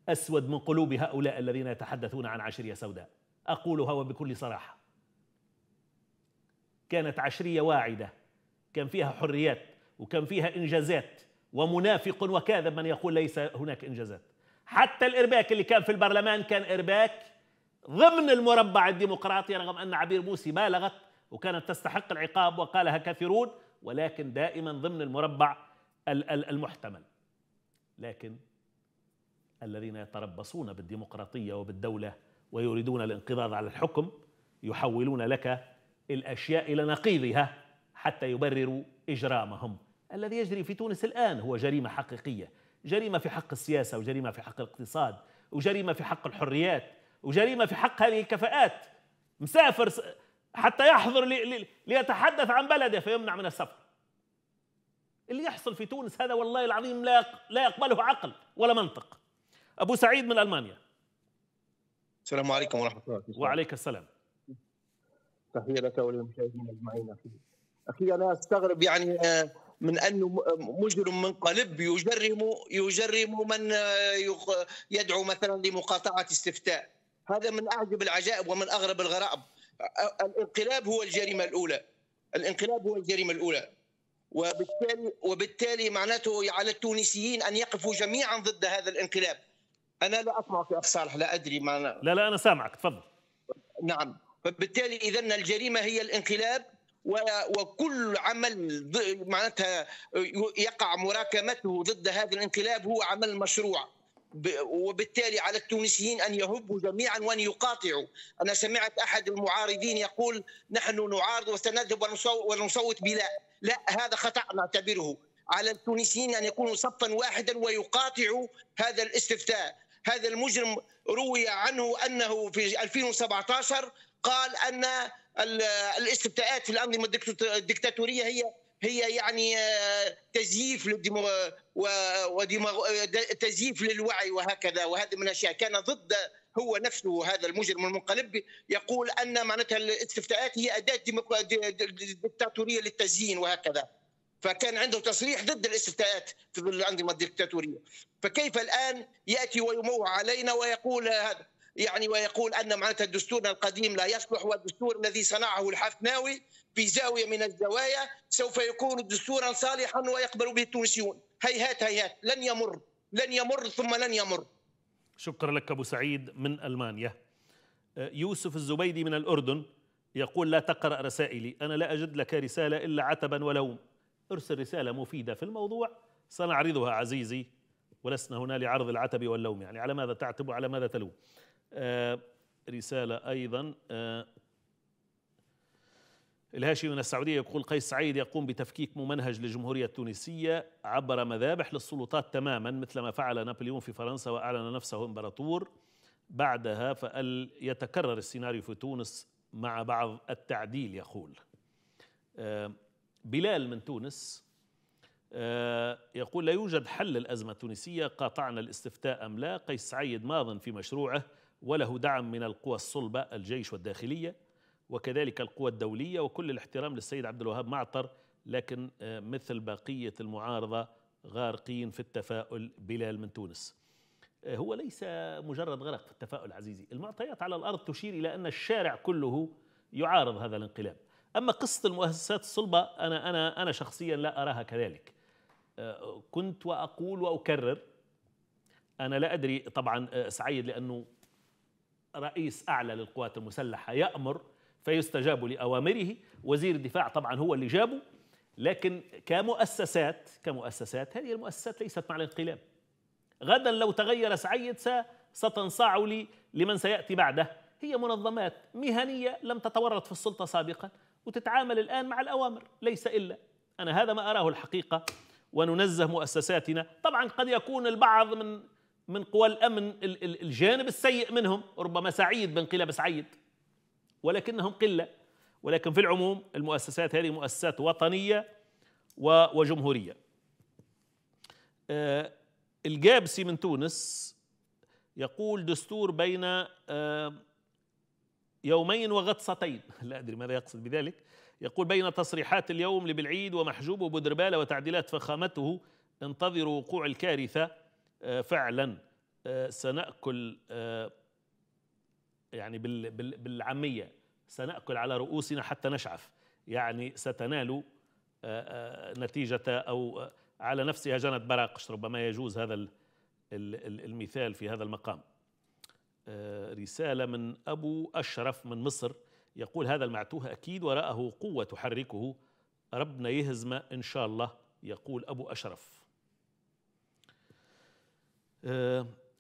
أسود من قلوب هؤلاء الذين يتحدثون عن عشرية سوداء. أقولها وبكل صراحة. كانت عشرية واعدة، كان فيها حريات وكان فيها إنجازات ومنافق وكاذب من يقول ليس هناك إنجازات حتى الإرباك اللي كان في البرلمان كان إرباك ضمن المربع الديمقراطي رغم أن عبير موسي بالغت وكانت تستحق العقاب وقالها كثيرون ولكن دائما ضمن المربع المحتمل. لكن الذين يتربصون بالديمقراطية وبالدولة ويريدون الانقضاض على الحكم يحولون لك الأشياء إلى نقيضها حتى يبرروا إجرامهم. الذي يجري في تونس الآن هو جريمة حقيقية. جريمة في حق السياسة وجريمة في حق الاقتصاد وجريمة في حق الحريات وجريمة في حق هذه الكفاءات. مسافر حتى يحضر لي ليتحدث عن بلده فيمنع من السفر. اللي يحصل في تونس هذا والله العظيم لا لا يقبله عقل ولا منطق. أبو سعيد من ألمانيا. السلام عليكم ورحمة الله وعليك السلام. تحية لك وللمشاهدين أجمعين. أخي أنا أستغرب يعني من أنه مجرم منقلب يجرم يجرم من يدعو مثلا لمقاطعة استفتاء. هذا من أعجب العجائب ومن أغرب الغرائب. الانقلاب هو الجريمة الأولى. الانقلاب هو الجريمة الأولى. وبالتالي وبالتالي معناته على التونسيين أن يقفوا جميعا ضد هذا الانقلاب. أنا لا أسمع في اخ صالح لا أدري معنى لا لا أنا سامعك تفضل. نعم. فبالتالي اذا الجريمة هي الانقلاب وكل عمل معناتها يقع مراكمته ضد هذا الانقلاب هو عمل مشروع. وبالتالي على التونسيين أن يهبوا جميعا وأن يقاطعوا، أنا سمعت أحد المعارضين يقول نحن نعارض وسنذهب ونصوت بلا، لا هذا خطأ نعتبره، على التونسيين أن يكونوا صفا واحدا ويقاطعوا هذا الاستفتاء، هذا المجرم روي عنه أنه في 2017 قال أن الاستفتاءات في الانظمه الدكتاتورية هي هي يعني تزييف للديمو وديمو تزييف للوعي وهكذا. وهذه من الأشياء. كان ضد هو نفسه هذا المجرم المنقلب. يقول أن معناتها الاستفتاءات هي أداة ديكتاتوريه للتزيين وهكذا. فكان عنده تصريح ضد الاستفتاءات في الأنظمة الدكتاتورية. فكيف الآن يأتي ويموه علينا ويقول هذا؟ يعني ويقول أن معناتها دستورنا القديم لا يصلح والدستور الذي صنعه الحفناوي في زاوية من الزوايا سوف يكون دستورا صالحا ويقبل به التونسيون. هيهات هيهات. لن يمر لن يمر ثم لن يمر. شكرا لك أبو سعيد من ألمانيا. يوسف الزبيدي من الأردن يقول لا تقرأ رسائلي أنا لا أجد لك رسالة إلا عتبا ولوم. ارسل رسالة مفيدة في الموضوع سنعرضها عزيزي ولسنا هنا لعرض العتب واللوم. يعني على ماذا تعتب وعلى ماذا تلوم؟ آه رسالة أيضا آه الهاشمي من السعودية يقول قيس سعيد يقوم بتفكيك ممنهج للجمهورية التونسية عبر مذابح للسلطات تماما مثل ما فعل نابليون في فرنسا وأعلن نفسه إمبراطور. بعدها فأل يتكرر السيناريو في تونس مع بعض التعديل. يقول آه بلال من تونس آه يقول لا يوجد حل للأزمة التونسية قاطعنا الاستفتاء أم لا؟ قيس سعيد ماض في مشروعه وله دعم من القوى الصلبة الجيش والداخلية وكذلك القوى الدولية وكل الاحترام للسيد عبد الوهاب معطر لكن آه مثل بقية المعارضة غارقين في التفاؤل بلال من تونس. آه هو ليس مجرد غرق في التفاؤل عزيزي المعطيات على الأرض تشير إلى أن الشارع كله يعارض هذا الانقلاب. أما قصة المؤسسات الصلبة أنا أنا أنا شخصيا لا أراها كذلك. كنت وأقول وأكرر أنا لا أدري طبعا سعيد لأنه رئيس أعلى للقوات المسلحة يأمر فيستجاب لأوامره. وزير الدفاع طبعا هو اللي جابه لكن كمؤسسات كمؤسسات هذه المؤسسات ليست مع الانقلاب. غدا لو تغير سعيد ستنصاع لي لمن سيأتي بعده. هي منظمات مهنية لم تتورط في السلطة سابقا وتتعامل الآن مع الأوامر ليس إلا. أنا هذا ما أراه الحقيقة وننزه مؤسساتنا. طبعا قد يكون البعض من من قوى الأمن الجانب السيء منهم ربما سعيد بانقلاب سعيد ولكنهم قلة ولكن في العموم المؤسسات هذه مؤسسات وطنية وجمهورية. الجابسي من تونس يقول دستور بين يومين وغطستين. لا أدري ماذا يقصد بذلك. يقول بين تصريحات اليوم لبالعيد ومحجوب وبودربالة وتعديلات فخامته انتظروا وقوع الكارثة. فعلا سنأكل يعني بالعامية سنأكل على رؤوسنا حتى نشعف. يعني ستنال نتيجة أو على نفسها جنت براقش ربما يجوز هذا المثال في هذا المقام. رسالة من أبو أشرف من مصر يقول هذا المعتوه أكيد وراءه قوة تحركه. ربنا يهزمه إن شاء الله. يقول أبو أشرف.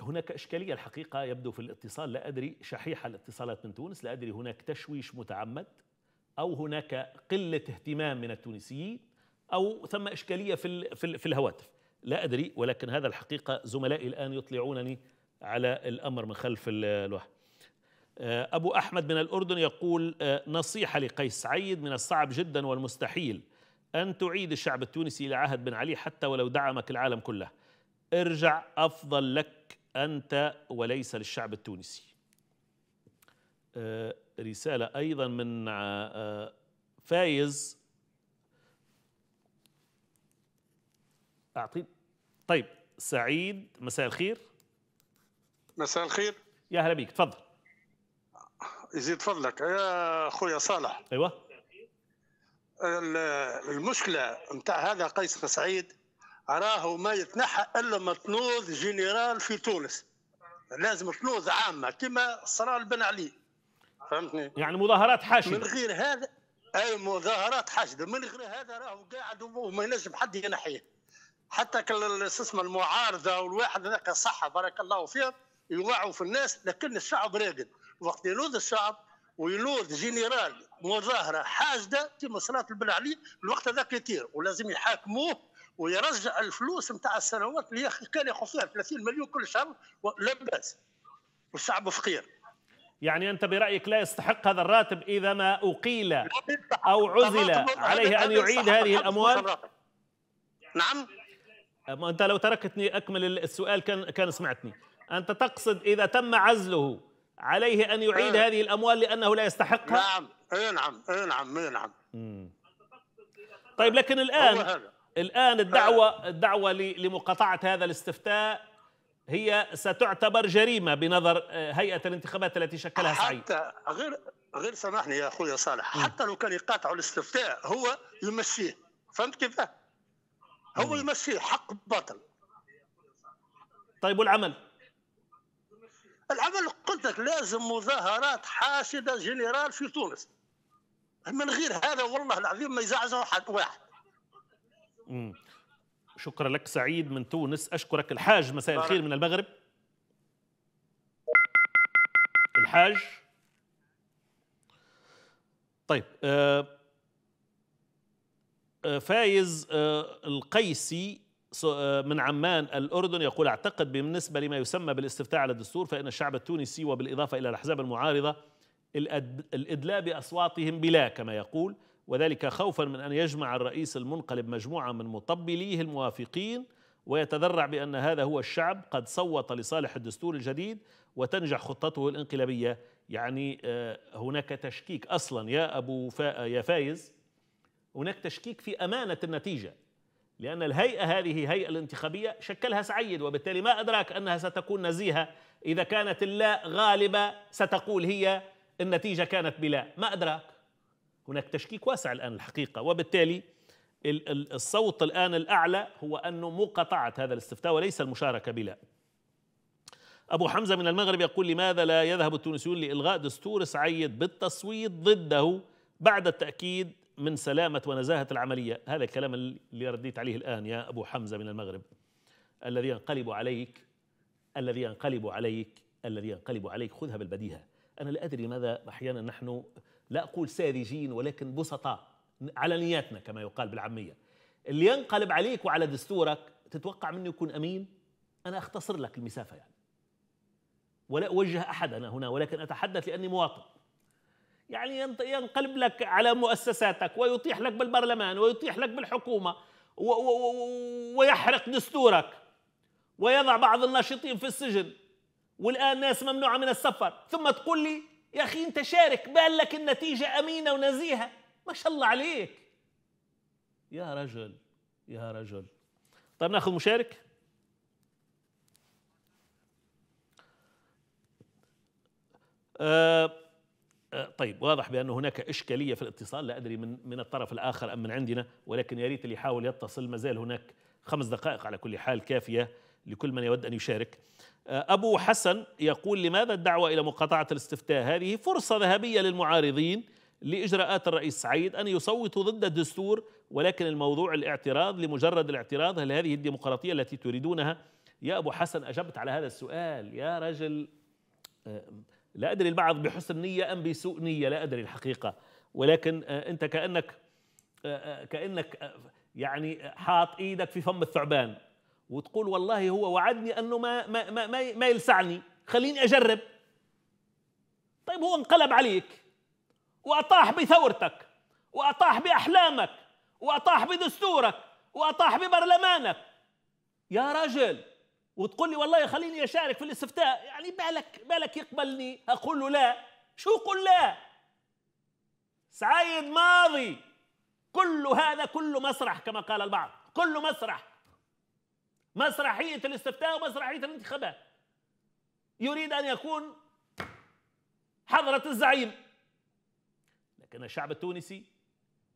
هناك إشكالية الحقيقة يبدو في الاتصال. لا أدري شحيحة الاتصالات من تونس لا أدري هناك تشويش متعمد أو هناك قلة اهتمام من التونسيين أو ثم إشكالية في, في الهواتف. لا أدري ولكن هذا الحقيقة زملائي الآن يطلعونني على الأمر من خلف الوحي أبو أحمد من الأردن يقول نصيحة لقيس سعيد من الصعب جدا والمستحيل أن تعيد الشعب التونسي إلى عهد بن علي حتى ولو دعمك العالم كله. ارجع أفضل لك أنت وليس للشعب التونسي. رسالة أيضا من فايز. أعطي طيب سعيد مساء الخير. مساء الخير. يا هلا بيك تفضل. يزيد فضلك. يا أخويا صالح. أيوه. المشكلة نتاع هذا قيس سعيد راه ما يتنحى إلا مطنوز جنرال في تونس. لازم طنوز عامة كما صرا بن علي. فهمتني؟ يعني مظاهرات حاشدة. من غير هذا أي مظاهرات حاشدة. من غير هذا راهو قاعد وما ينجم حد ينحيه. حتى اسمه المعارضة والواحد هذاك صحه بارك الله فيهم يوعوا في الناس لكن الشعب راقد. وقت يلوذ الشعب ويلوذ جنرال مظاهرة حاشدة كما صلاه بن علي الوقت هذاك يطير. ولازم يحاكموه ويرجع الفلوس نتاع السنوات اللي كان ياخذ فيها 30 مليون كل شهر لا باس. والشعب فقير. يعني أنت برأيك لا يستحق هذا الراتب إذا ما أقيل أو عزل عليه أن يعيد هذه الأموال؟ نعم. ما أنت لو تركتني أكمل السؤال كان كان سمعتني. أنت تقصد إذا تم عزله عليه أن يعيد هذه الأموال لأنه لا يستحقها؟ نعم. اي نعم. اي نعم. اي نعم. طيب لكن الآن الآن الدعوه الدعوة ل- لمقاطعة هذا الاستفتاء هي ستعتبر جريمة بنظر آه، هيئة الانتخابات التي شكلها سعيد. حتى غير غير سامحني يا أخوي صالح. حتى لو كان يقاطعوا الاستفتاء هو يمشيه فهمت كيف؟ هو يمشيه حق باطل. طيب والعمل؟ العمل قلت لك لازم مظاهرات حاشده جنرال في تونس. من غير هذا والله العظيم ما يزعزعوا حد واحد. مم. شكرا لك سعيد من تونس. أشكرك الحاج مساء الخير من المغرب. الحاج. طيب آه، آه، فايز آه، القيسي من عمان الأردن يقول أعتقد بالنسبة لما يسمى بالاستفتاء على الدستور فإن الشعب التونسي وبالإضافة إلى الأحزاب المعارضة الأد- الإدلاء بأصواتهم بلا كما يقول وذلك خوفا من أن يجمع الرئيس المنقلب مجموعة من مطبليه الموافقين ويتذرع بأن هذا هو الشعب قد صوت لصالح الدستور الجديد وتنجح خطته الإنقلابية. يعني آه، هناك تشكيك أصلا يا أبو فا يا فايز. هناك تشكيك في أمانة النتيجة لأن الهيئة هذه هيئة الانتخابية شكلها سعيد وبالتالي ما أدراك أنها ستكون نزيهة. إذا كانت اللا غالبة ستقول هي النتيجة كانت بلا. ما أدراك؟ هناك تشكيك واسع الآن الحقيقة وبالتالي ال- ال- الصوت الآن الأعلى هو أنه مقاطعة هذا الاستفتاء وليس المشاركة بلا. أبو حمزة من المغرب يقول لماذا لا يذهب التونسيون لإلغاء دستور سعيد بالتصويت ضده بعد التأكيد من سلامة ونزاهة العملية؟ هذا الكلام اللي رديت عليه الآن يا أبو حمزة من المغرب. الذي ينقلب عليك الذي ينقلب عليك الذي ينقلب عليك خذها بالبديهة أنا لا أدري لماذا أحيانا نحن لا أقول ساذجين ولكن بسطاء على نياتنا كما يقال بالعامية. اللي ينقلب عليك وعلى دستورك تتوقع منه يكون أمين؟ أنا أختصر لك المسافة يعني. ولا أوجه أحد أنا هنا ولكن أتحدث لأني مواطن. يعني ينقلب لك على مؤسساتك ويطيح لك بالبرلمان ويطيح لك بالحكومة و- و- ويحرق دستورك ويضع بعض الناشطين في السجن. والآن ناس ممنوعة من السفر. ثم تقول لي يا أخي أنت شارك بأن لك النتيجة أمينة ونزيهة. ما شاء الله عليك. يا رجل يا رجل. طيب نأخذ مشارك. آه آه، طيب واضح بأن هناك إشكالية في الاتصال. لا أدري من من الطرف الآخر أم من عندنا ولكن يا ريت اللي يحاول يتصل. ما زال هناك خمس دقائق على كل حال كافية لكل من يود أن يشارك. أبو حسن يقول لماذا الدعوة إلى مقاطعة الاستفتاء هذه فرصة ذهبية للمعارضين لإجراءات الرئيس سعيد أن يصوتوا ضد الدستور ولكن الموضوع الاعتراض لمجرد الاعتراض هل هذه الديمقراطية التي تريدونها؟ يا أبو حسن أجبت على هذا السؤال. يا رجل لا أدري البعض بحسن نية أم بسوء نية لا أدري الحقيقة. ولكن آه، أنت كأنك آه، آه، آه، يعني حاط إيدك في فم الثعبان. وتقول والله هو وعدني أنه ما ما ما ما, ما يلسعني خليني أجرب. طيب هو انقلب عليك وأطاح بثورتك وأطاح بأحلامك وأطاح بدستورك وأطاح ببرلمانك. يا رجل وتقول لي والله خليني أشارك في الاستفتاء يعني بالك بالك يقبلني؟ أقول له لا. شو قل لا؟ سعيد ماضي. كل هذا كله مسرح كما قال البعض كله مسرح. مسرحية الاستفتاء ومسرحية الانتخابات. يريد أن يكون حضرة الزعيم. لكن الشعب التونسي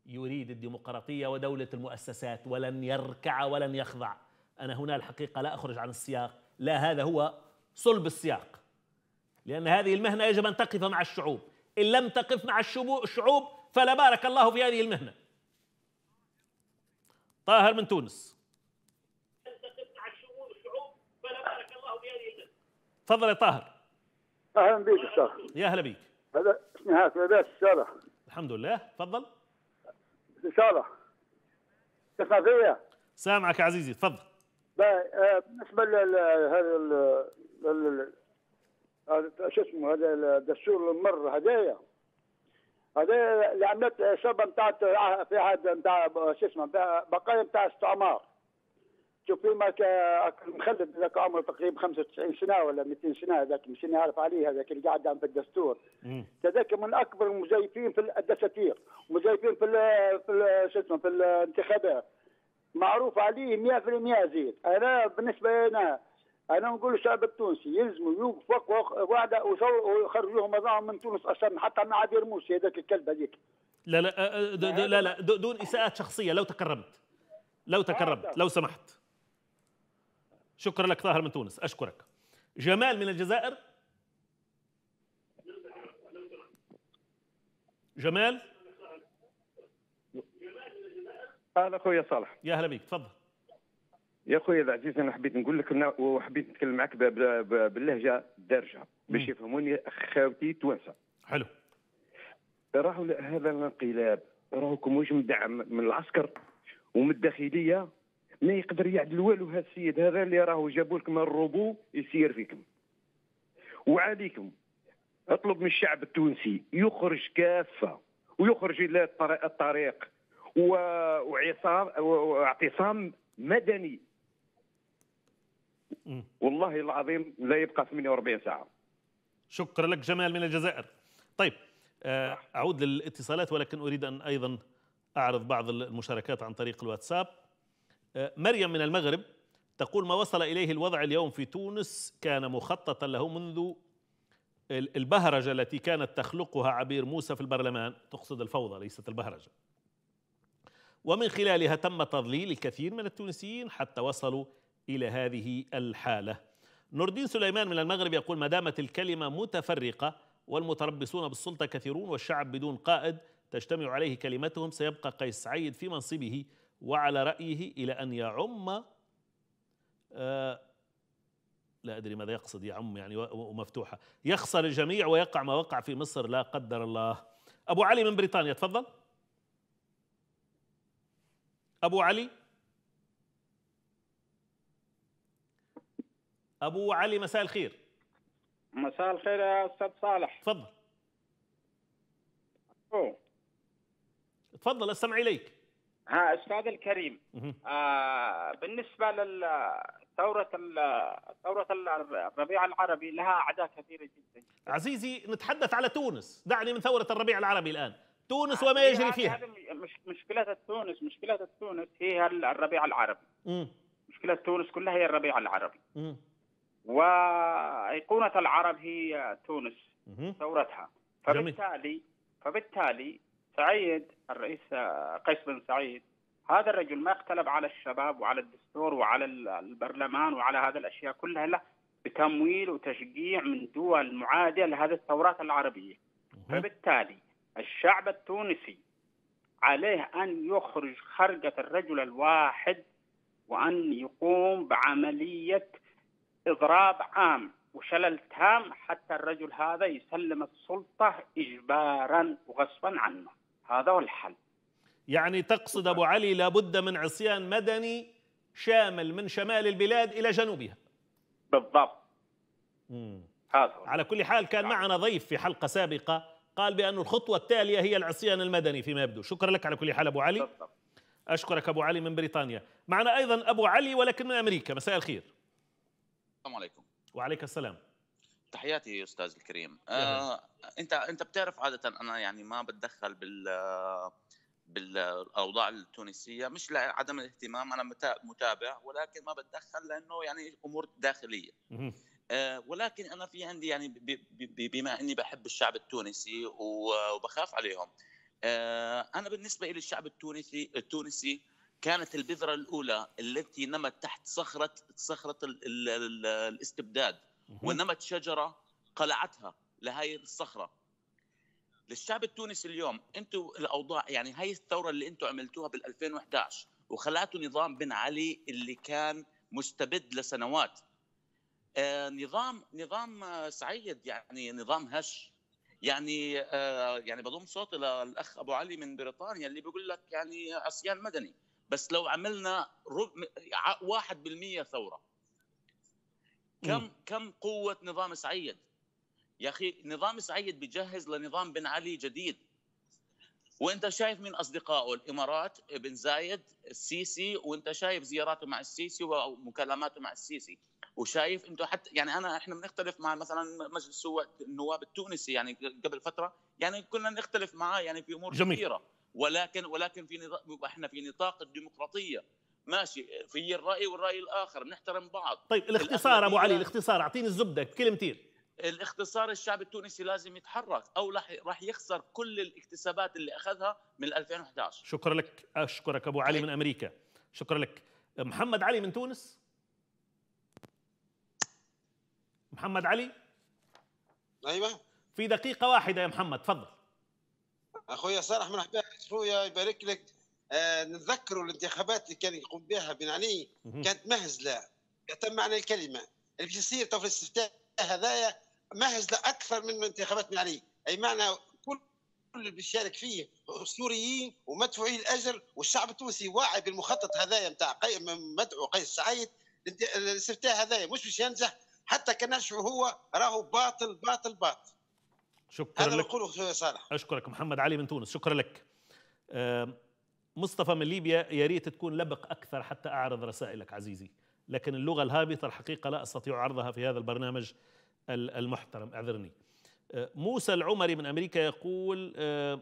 يريد الديمقراطية ودولة المؤسسات ولن يركع ولن يخضع. أنا هنا الحقيقة لا أخرج عن السياق. لا هذا هو صلب السياق. لأن هذه المهنة يجب أن تقف مع الشعوب. إن لم تقف مع الشعوب فلا بارك الله في هذه المهنة. طاهر من تونس. تفضل يا طاهر. أهلا بك أستاذ. يا هلا بيك. هذا اسمي هاك لاباس الشارع الحمد لله. تفضل. الشارع تسمع فيا سامعك عزيزي تفضل. آه، بالنسبة لل هذا ال- لل- هذا شو اسمه هذا الدستور المر هدايا. هذا اللي عملت شبه نتاع في عهد نتاع شو اسمه بقايا نتاع استعمار. شوف فيما مخلد ذاك عمره تقريبا 95 سنة ولا 200 سنة هذاك مش نعرف عليه هذاك اللي قاعد في الدستور. كذلك من أكبر المزيفين في الدساتير مزيفين في ال في شو اسمه في الانتخابات. معروف عليه 100% زيد أنا بالنسبة لنا أنا نقول الشعب التونسي يلزموا يوقف وقفه واحدة ويخرجوهم معهم من تونس أصلا حتى مع عبير موسى هذاك الكلب هذيك. لا لا آه، آه، د- د- لا لا دون اساءات شخصية لو تكرمت. لو تكرمت لو سمحت. شكرا لك طاهر من تونس أشكرك. جمال من الجزائر. جمال. أهلا أخويا صالح. يا هلا بك تفضل. يا أخويا العزيز أنا حبيت نقول لك وحبيت نتكلم معك باللهجة الدارجه باش. يفهموني خاوتي توانسه حلو. راهو هذا الانقلاب راهو كموش مدعم من العسكر ومن الداخلية ما يقدر يعدل والو هذا السيد هذا اللي راهو جابوا لكم الروبو يسير فيكم. وعليكم. اطلب من الشعب التونسي يخرج كافة ويخرج إلى الطريق, وعصام واعتصام مدني. والله العظيم لا يبقى 48 ساعة. شكرا لك جمال من الجزائر. طيب آه، أعود للاتصالات ولكن أريد أن أيضا أعرض بعض المشاركات عن طريق الواتساب. مريم من المغرب تقول ما وصل إليه الوضع اليوم في تونس كان مخططا له منذ ال- البهرجة التي كانت تخلقها عبير موسى في البرلمان. تقصد الفوضى ليست البهرجة. ومن خلالها تم تضليل الكثير من التونسيين حتى وصلوا إلى هذه الحالة. نور الدين سليمان من المغرب يقول ما دامت الكلمة متفرقة والمتربصون بالسلطة كثيرون والشعب بدون قائد تجتمع عليه كلمتهم سيبقى قيس سعيد في منصبه وعلى رأيه إلى أن يعم آه لا أدري ماذا يقصد يعم يعني ومفتوحة. يخسر الجميع ويقع ما وقع في مصر لا قدر الله. أبو علي من بريطانيا تفضل. أبو علي. أبو علي مساء الخير. مساء الخير يا أستاذ صالح. تفضل. أوه. تفضل أستمع إليك. ها أستاذ الكريم. آه بالنسبة للثوره ثورة الربيع العربي لها أعداء كثيرة جدا عزيزي نتحدث على تونس دعني من ثورة الربيع العربي الآن تونس وما يجري فيها مش مشكلة تونس مشكلة تونس هي الربيع العربي مم. مشكلة تونس كلها هي الربيع العربي. وأيقونة العرب هي تونس. ثورتها جميل. فبالتالي فبالتالي سعيد الرئيس قيس بن سعيد. هذا الرجل ما اختلف على الشباب وعلى الدستور وعلى ال- البرلمان وعلى هذه الأشياء كلها لا. بتمويل وتشجيع من دول معادية لهذه الثورات العربية. فبالتالي الشعب التونسي عليه أن يخرج خرقه الرجل الواحد وأن يقوم بعملية اضراب عام وشلل تام حتى الرجل هذا يسلم السلطة اجبارا وغصبا عنه. هذا هو الحل. يعني تقصد أبو علي لابد من عصيان مدني شامل من شمال البلاد إلى جنوبها. بالضبط. مم. هذا هو على كل حال كان معنا ضيف في حلقة سابقة قال بأن الخطوة التالية هي العصيان المدني فيما يبدو. شكرا لك على كل حال أبو علي. بالضبط. أشكرك أبو علي من بريطانيا. معنا أيضا أبو علي ولكن من أمريكا. مساء الخير. السلام عليكم. وعليك السلام. تحياتي أستاذ الكريم. آه أنت أنت بتعرف عادة أنا يعني ما بتدخل بال بالأوضاع التونسية مش لعدم الاهتمام أنا متا- متابع ولكن ما بتدخل لأنه يعني أمور داخلية. آه، ولكن أنا في عندي يعني بما أني بحب الشعب التونسي وبخاف عليهم آه، أنا بالنسبة لي الشعب التونسي التونسي كانت البذرة الأولى التي نمت تحت صخرة صخرة ال- ال- ال- الاستبداد. ونمت شجره قلعتها لهي الصخرة. للشعب التونسي اليوم أنتم الأوضاع يعني هاي الثورة اللي أنتم عملتوها بال 2011 وخلعتوا نظام بن علي اللي كان مستبد لسنوات. آه، نظام نظام سعيد يعني نظام هش. يعني آه، يعني بضم صوتي للأخ أبو علي من بريطانيا اللي بيقول لك يعني عصيان مدني. بس لو عملنا رب- ع- 1% ثورة كم. كم قوة نظام سعيد؟ يا أخي نظام سعيد بيجهز لنظام بن علي جديد. وأنت شايف من أصدقائه؟ الإمارات بن زايد السيسي وأنت شايف زياراته مع السيسي ومكالماته مع السيسي. وشايف أنتم حتى يعني أنا إحنا بنختلف مع مثلا مجلس النواب التونسي يعني قبل فترة يعني كنا نختلف معاه يعني في أمور جميل. كثيرة. ولكن ولكن في نطاق إحنا في نطاق الديمقراطية. ماشي في الرأي والرأي الآخر نحترم بعض. طيب الاختصار أبو علي الاختصار أعطيني الزبدة كلمتين الاختصار الشعب التونسي لازم يتحرك أو راح راح يخسر كل الاكتسابات اللي أخذها من 2011 شكرا لك أشكرك أبو علي من أمريكا. شكرا لك. محمد علي من تونس. محمد علي؟ أيوه. في دقيقة واحدة يا محمد تفضل. أخويا صالح مرحبا اخويا يبارك لك؟ نتذكروا الانتخابات اللي كان يقوم بها بن علي. كانت مهزلة. يتم معنى الكلمة. اللي باش يصير تو في الاستفتاء هذايا مهزلة أكثر من انتخابات بن علي. أي معنى كل اللي بيشارك فيه سوريين ومدفوعي الأجر والشعب التونسي واعي بالمخطط هذايا نتاع قي... مدعو قيس سعيد. الاستفتاء هذايا مش باش ينجح حتى كان نجحوا هو راهو باطل باطل باطل. شكرا هذا لك. أخويا صالح. أشكرك محمد علي من تونس. شكرا لك. آم، مصطفى من ليبيا يا ريت تكون لبق أكثر حتى أعرض رسائلك عزيزي. لكن اللغة الهابطة الحقيقة لا أستطيع عرضها في هذا البرنامج ال- المحترم أعذرني. آه، موسى العمري من أمريكا يقول آه،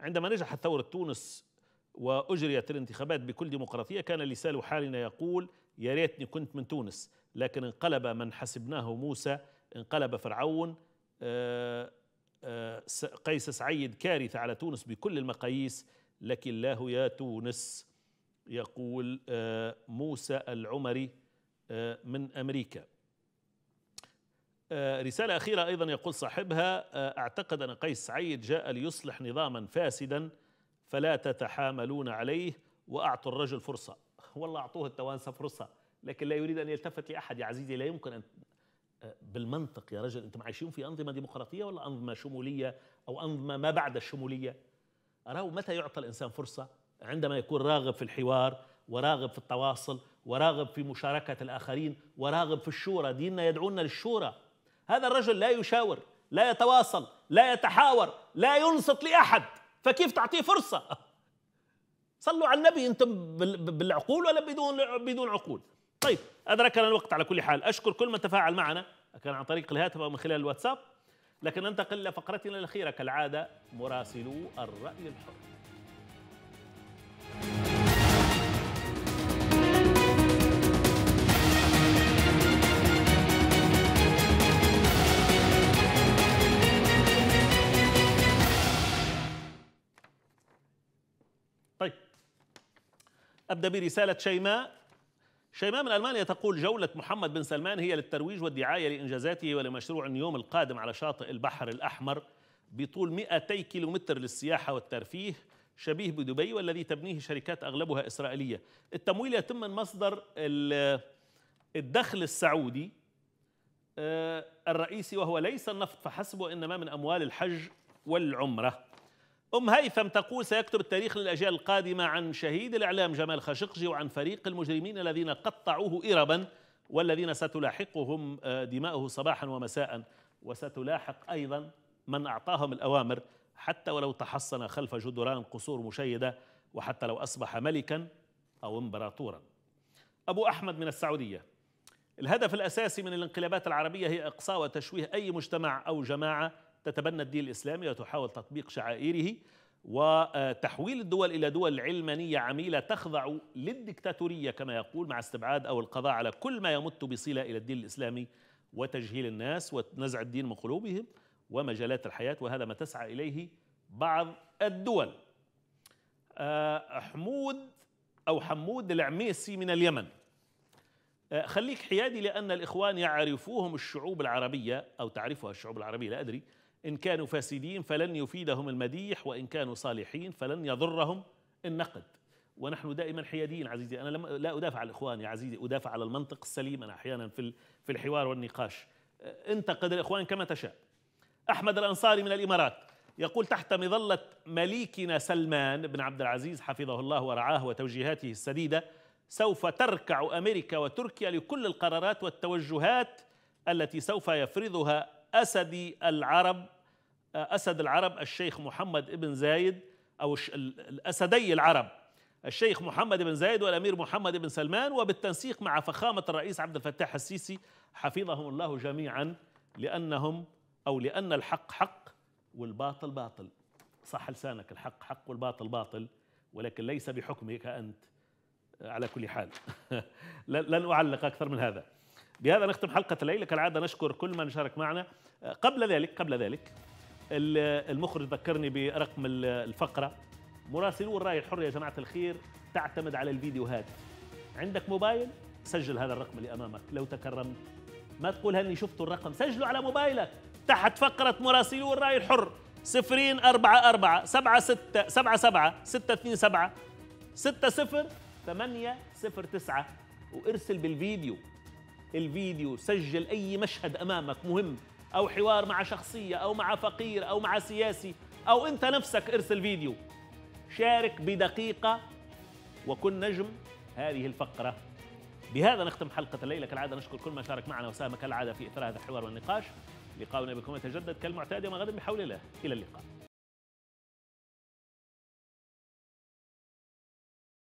عندما نجحت ثورة تونس وأجريت الانتخابات بكل ديمقراطية كان لسان حالنا يقول يا ريتني كنت من تونس. لكن انقلب من حسبناه موسى انقلب فرعون آه، قيس سعيد كارثة على تونس بكل المقاييس. لك الله يا تونس. يقول آه، موسى العمري آه، من أمريكا. آه، رسالة أخيرة أيضا يقول صاحبها أعتقد أن قيس سعيد جاء ليصلح نظاما فاسدا فلا تتحاملون عليه وأعطوا الرجل فرصة. والله أعطوه التوانسة فرصة لكن لا يريد أن يلتفت لأحد يا عزيزي. لا يمكن أن بالمنطق يا رجل أنتم عايشين في أنظمة ديمقراطية ولا أنظمة شمولية أو أنظمة ما بعد الشمولية؟ أراه متى يعطى الإنسان فرصة؟ عندما يكون راغب في الحوار وراغب في التواصل وراغب في مشاركة الآخرين وراغب في الشورى، ديننا يدعونا للشورى. هذا الرجل لا يشاور، لا يتواصل، لا يتحاور، لا ينصت لأحد، فكيف تعطيه فرصة؟ صلوا على النبي بال- بالعقول ولا بدون بدون عقول؟ طيب أدركنا الوقت على كل حال أشكر كل من تفاعل معنا كان عن طريق الهاتف أو من خلال الواتساب لكن ننتقل إلى فقرتنا الأخيرة كالعادة مراسلو الرأي الحر. طيب. أبدأ برسالة شيماء. شيماء من ألمانيا تقول جولة محمد بن سلمان هي للترويج والدعاية لإنجازاته ولمشروع اليوم القادم على شاطئ البحر الأحمر بطول 200 كيلومتر للسياحة والترفيه شبيه بدبي والذي تبنيه شركات أغلبها إسرائيلية. التمويل يتم من مصدر ال- الدخل السعودي آه، الرئيسي وهو ليس النفط فحسب وانما من أموال الحج والعمرة. أم هيثم تقول سيكتب التاريخ للأجيال القادمة عن شهيد الإعلام جمال خاشقجي وعن فريق المجرمين الذين قطعوه إربا والذين ستلاحقهم آه، دماؤه صباحا ومساء. وستلاحق أيضا من أعطاهم الأوامر حتى ولو تحصن خلف جدران قصور مشيدة وحتى لو أصبح ملكا أو إمبراطورا. أبو أحمد من السعودية. الهدف الأساسي من الانقلابات العربية هي إقصاء وتشويه أي مجتمع أو جماعة تتبنى الدين الإسلامي وتحاول تطبيق شعائره وتحويل الدول إلى دول علمانية عميلة تخضع للدكتاتورية كما يقول مع استبعاد أو القضاء على كل ما يمت بصلة إلى الدين الإسلامي وتجهيل الناس ونزع الدين من قلوبهم ومجالات الحياة وهذا ما تسعى إليه بعض الدول. آه، حمود أو حمود العميسي من اليمن. آه، خليك حيادي لأن الإخوان يعرفوهم الشعوب العربية أو تعرفها الشعوب العربية لا أدري. إن كانوا فاسدين فلن يفيدهم المديح وإن كانوا صالحين فلن يضرهم النقد. ونحن دائما حياديين عزيزي. أنا لم لا أدافع عن الإخوان يا عزيزي أدافع على المنطق السليم. أنا أحيانا في في الحوار والنقاش. انتقد الإخوان كما تشاء. أحمد الأنصاري من الإمارات يقول تحت مظلة مليكنا سلمان بن عبد العزيز حفظه الله ورعاه وتوجيهاته السديدة سوف تركع أمريكا وتركيا لكل القرارات والتوجهات التي سوف يفرضها أسد العرب أسد العرب الشيخ محمد بن زايد أو الأسدي العرب. الشيخ محمد بن زايد والأمير محمد بن سلمان وبالتنسيق مع فخامة الرئيس عبد الفتاح السيسي حفظهم الله جميعا لأنهم أو لأن الحق حق والباطل باطل. صح لسانك الحق حق والباطل باطل ولكن ليس بحكمك أنت. على كل حال. لن أعلق أكثر من هذا. بهذا نختم حلقة الليلة كالعادة نشكر كل من شارك معنا. قبل ذلك قبل ذلك المخرج ذكرني برقم ال- الفقرة. مراسلو الرأي الحر يا جماعة الخير تعتمد على الفيديوهات. عندك موبايل؟ سجل هذا الرقم اللي أمامك. لو تكرمت. ما تقول هني شفتوا الرقم. سجله على موبايلك. تحت فقرة مراسلو الرأي الحر صفرين أربعة أربعة سبعة ستة سبعة سبعة ستة اثنين سبعة ستة صفر ثمانية صفر تسعة. وارسل بالفيديو. الفيديو سجل أي مشهد أمامك مهم. أو حوار مع شخصية أو مع فقير أو مع سياسي أو أنت نفسك ارسل فيديو. شارك بدقيقة وكن نجم هذه الفقرة. بهذا نختم حلقة الليلة. كالعادة نشكر كل من شارك معنا وساهم كالعادة في إثراء هذا الحوار والنقاش. لقاؤنا بكم يتجدد كالمعتاد يوم غد بحول الله. إلى اللقاء.